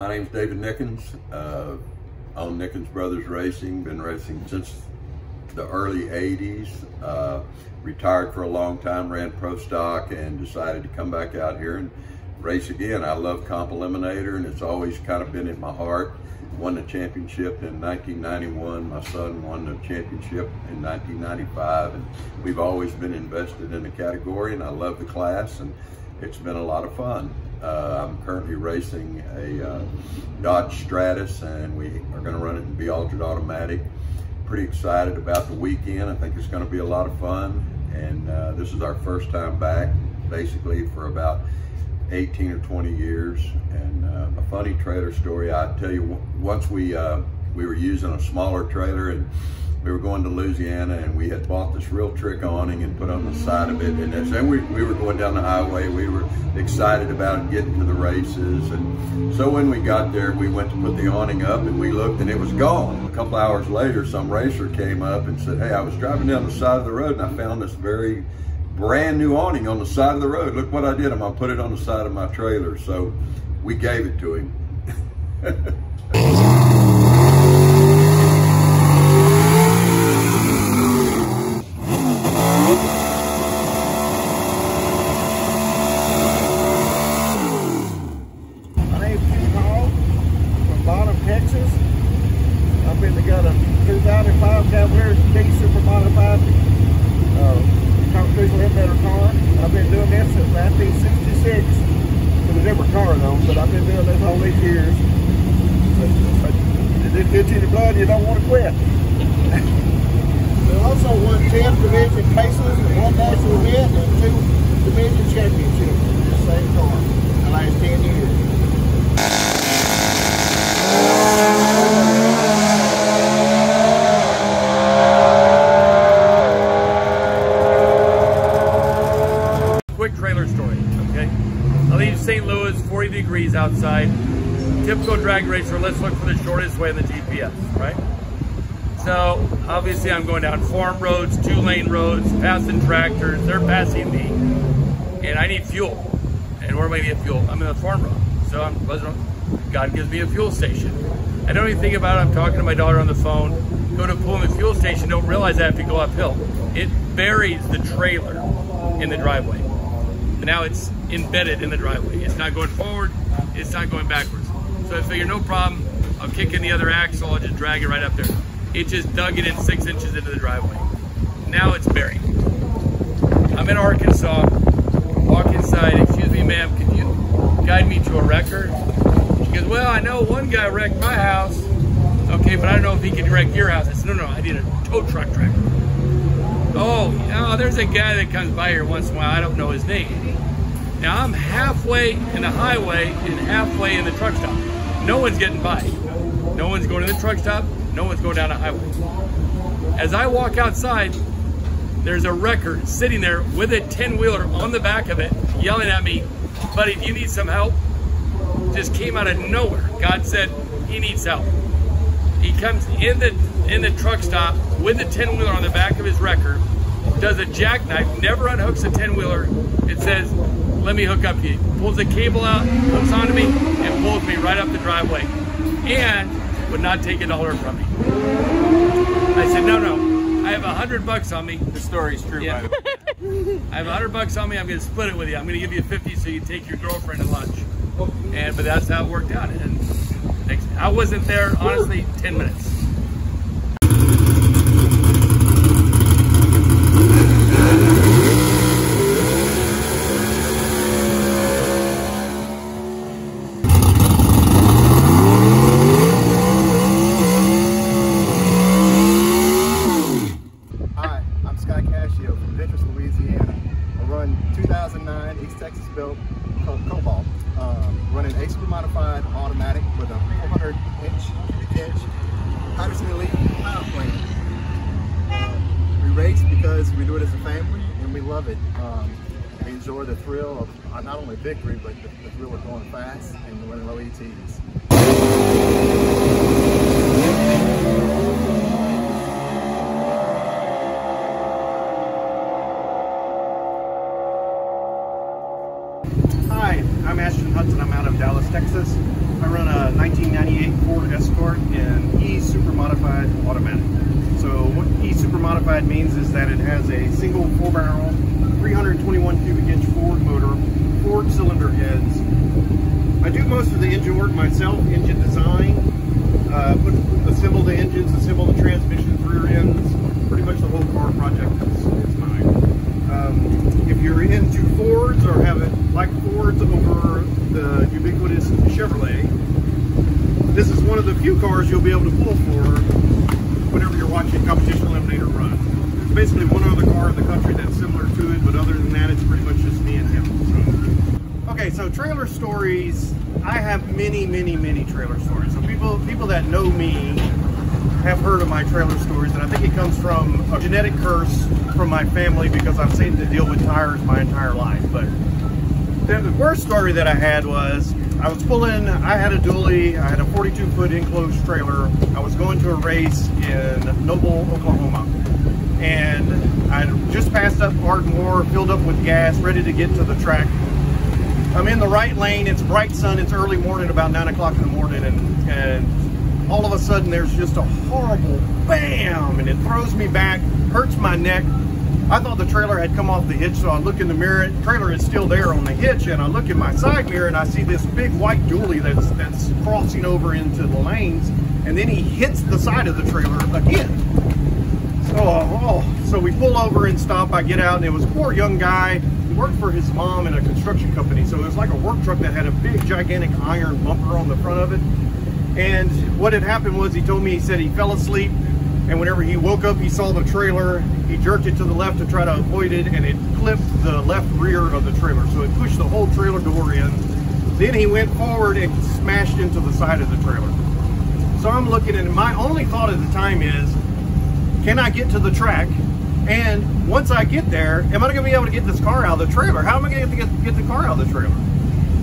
My name's David Nickens. Uh, own Nickens Brothers Racing. Been racing since the early 80s. Uh, retired for a long time, ran pro stock, and decided to come back out here and race again. I love Comp Eliminator, and it's always kind of been in my heart. Won the championship in 1991. My son won the championship in 1995, and we've always been invested in the category, and I love the class, and it's been a lot of fun. Uh, I'm currently racing a uh, Dodge Stratus, and we are going to run it in B altered automatic. Pretty excited about the weekend. I think it's going to be a lot of fun, and uh, this is our first time back, basically for about 18 or 20 years. And uh, a funny trailer story. I tell you, once we uh, we were using a smaller trailer and we were going to Louisiana and we had bought this real trick awning and put on the side of it. And as we, we were going down the highway, we were excited about getting to the races. And so when we got there, we went to put the awning up and we looked and it was gone. A couple hours later, some racer came up and said, hey, I was driving down the side of the road and I found this very brand new awning on the side of the road. Look what I did. I'm gonna put it on the side of my trailer. So we gave it to him. My name's Kenny Hall from Bonham, Texas. I've been got a 2005 Cavalier D Super Modified uh, constitutional hit better car. I've been doing this since 1966. It was never car though, but I've been doing this all these years. But, but if it gets you in the blood, you don't want to quit. we also won 10 division cases, one national event, and two division championships in the same car in the last 10 years. quick trailer story, okay? I leave St. Louis, 40 outside. Typical drag racer, let's look for the shortest way in the GPS, right? So obviously I'm going down farm roads, two lane roads, passing tractors, they're passing me. And I need fuel. And where am I gonna get fuel? I'm in a farm road. So I'm, God gives me a fuel station. I don't even think about it, I'm talking to my daughter on the phone, go to Pullman fuel station, don't realize I have to go uphill. It buries the trailer in the driveway. But now it's embedded in the driveway. It's not going forward, it's not going backwards. So I figure no problem, I'll kick in the other axle, I'll just drag it right up there. It just dug it in six inches into the driveway. Now it's buried. I'm in Arkansas, walk inside, excuse me ma'am, can you guide me to a wrecker? She goes, well, I know one guy wrecked my house. Okay, but I don't know if he can wreck your house. I said, no, no, I need a tow truck driver. Oh, no, there's a guy that comes by here once in a while. I don't know his name. Now I'm halfway in the highway and halfway in the truck stop. No one's getting by. No one's going to the truck stop. No one's going down the highway. As I walk outside, there's a wrecker sitting there with a 10 wheeler on the back of it, yelling at me, buddy, do you need some help? Just came out of nowhere. God said he needs help. He comes in the in the truck stop with the 10 wheeler on the back of his wrecker, does a jackknife, never unhooks a 10 wheeler. It says, let me hook up to you. Pulls the cable out, hooks onto me, and pulls me right up the driveway. And would not take a dollar from me. I said, no, no, I have a hundred bucks on me. The story's true, Yeah. by the way. I have a hundred bucks on me. I'm going to split it with you. I'm going to give you 50 so you take your girlfriend to lunch. And but that's how it worked out. And. I wasn't there honestly 10 minutes. Scott Cashio from Ventress, Louisiana. I run 2009 East Texas built Co- Cobalt, um, running a super modified automatic with a 400 inch cubic inch Patterson Elite power plant. Uh, we race because we do it as a family and we love it. Um, we enjoy the thrill of uh, not only victory, but the, the thrill of going fast and running low ETs. Hudson. I'm out of Dallas, Texas. I run a 1998 Ford Escort in E Super Modified Automatic. So what E Super Modified means is that it has a single four barrel, 321 cubic inch Ford motor, Ford cylinder heads. I do most of the engine work myself, engine design, uh, put, assemble the engines, assemble the transmissions, rear ends, pretty much the whole car project is, is mine. Um, if you're into Fords or have it like Fords over the ubiquitous Chevrolet, this is one of the few cars you'll be able to pull for whenever you're watching Competition Eliminator run. There's basically one other car in the country that's similar to it, but other than that, it's pretty much just me and him. So. Okay, so trailer stories. I have many, many, many trailer stories. So people, people that know me have heard of my trailer stories, and I think it comes from a genetic curse from my family because I've seen to deal with tires my entire life. But the worst story that I had was I was pulling, I had a dually, I had a 42 foot enclosed trailer. I was going to a race in Noble, Oklahoma. And I just passed up Ardmore, filled up with gas, ready to get to the track. I'm in the right lane, it's bright sun, it's early morning, about nine o'clock in the morning, and, and all of a sudden there's just a horrible bam, and it throws me back, hurts my neck, I thought the trailer had come off the hitch, so I look in the mirror. The trailer is still there on the hitch, and I look in my side mirror and I see this big white dually that's that's crossing over into the lanes, and then he hits the side of the trailer again. So, oh, so we pull over and stop. I get out, and it was a poor young guy. He worked for his mom in a construction company, so it was like a work truck that had a big, gigantic iron bumper on the front of it. And what had happened was he told me, he said he fell asleep and whenever he woke up, he saw the trailer. He jerked it to the left to try to avoid it, and it clipped the left rear of the trailer. So it pushed the whole trailer door in. Then he went forward and smashed into the side of the trailer. So I'm looking, and my only thought at the time is, can I get to the track? And once I get there, am I going to be able to get this car out of the trailer? How am I going to get, get the car out of the trailer?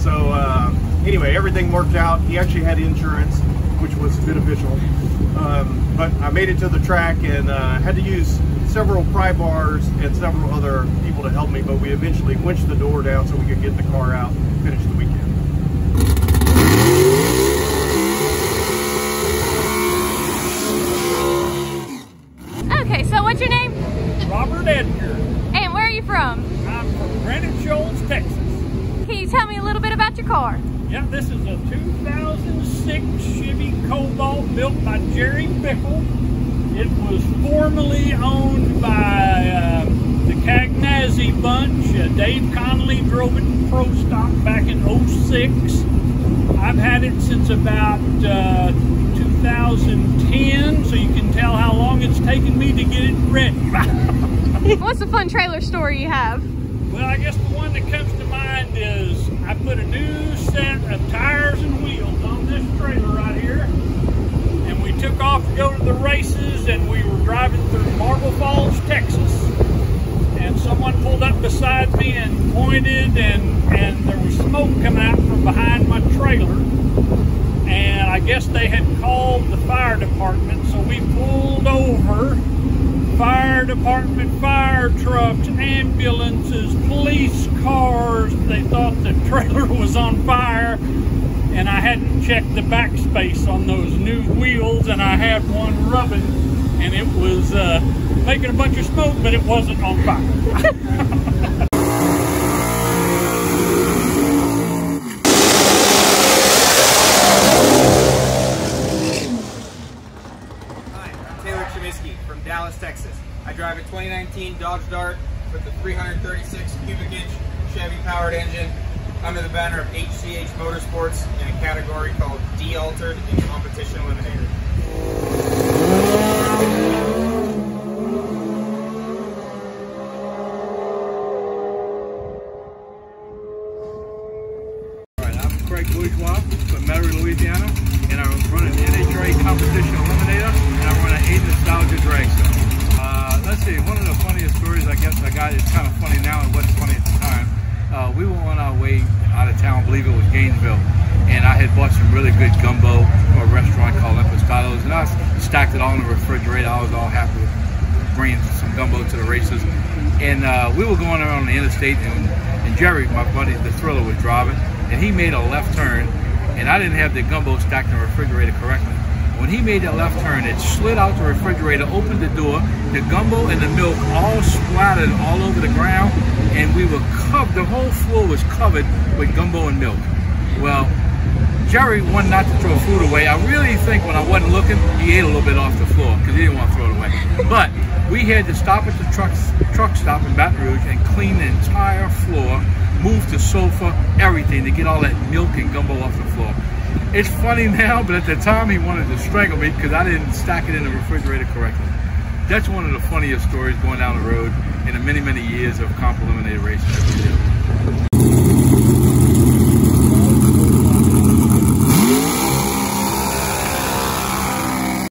So uh, anyway, everything worked out. He actually had insurance, which was beneficial. Um, but I made it to the track and uh, had to use several pry bars and several other people to help me, but we eventually winched the door down so we could get the car out and finish the weekend. Okay, so what's your name? Robert Edgar. And where are you from? I'm from Granite Shoals, Texas. Can you tell me a little bit about your car? Yeah, this is a 2006 Chevy Cobalt built by Jerry Bickel. It was formerly owned by uh, the Cagnazzi bunch. Uh, Dave Connolly drove it pro stock back in 06. I've had it since about uh, 2010, so you can tell how long it's taken me to get it ready. What's the fun trailer story you have? Well, I guess the one that comes to mind is I put a new set of tires and wheels this trailer right here. And we took off to go to the races and we were driving through Marble Falls, Texas. And someone pulled up beside me and pointed and, and there was smoke coming out from behind my trailer. And I guess they had called the fire department, so we pulled over fire department, fire trucks, ambulances, police cars. They thought the trailer was on fire and I hadn't checked the backspace on those new wheels and I had one rubbing and it was uh, making a bunch of smoke, but it wasn't on fire. Hi, I'm Taylor Chomiski from Dallas, Texas. I drive a 2019 Dodge Dart with a 336 cubic inch Chevy powered engine under the banner of HCH Motorsports in a category called D-Altered in Competition Eliminator. All right, I'm Craig from Louisiana, and running NHRA Competition Eliminator, and I'm running a Nostalgia Drag Show. Uh, let's see, one of the funniest stories I guess I got, is kind of funny now and wasn't funny at the time. Uh, we were on our way out of town, I believe it was Gainesville, and I had bought some really good gumbo from a restaurant called Empescados, and I stacked it all in the refrigerator. I was all happy with bringing some gumbo to the races. And uh, we were going around the interstate, and, and Jerry, my buddy, the thriller, was driving. and he made a left turn, and I didn't have the gumbo stacked in the refrigerator correctly. When he made that left turn, it slid out the refrigerator, opened the door, the gumbo and the milk all splattered all over the ground, and we were covered, the whole floor was covered with gumbo and milk. Well, Jerry wanted not to throw food away. I really think when I wasn't looking, he ate a little bit off the floor because he didn't want to throw it away. But we had to stop at the truck, truck stop in Baton Rouge and clean the entire floor, move the sofa, everything to get all that milk and gumbo off the floor. It's funny now, but at the time he wanted to strangle me because I didn't stack it in the refrigerator correctly. That's one of the funniest stories going down the road in the many, many years of comp eliminator racing that we.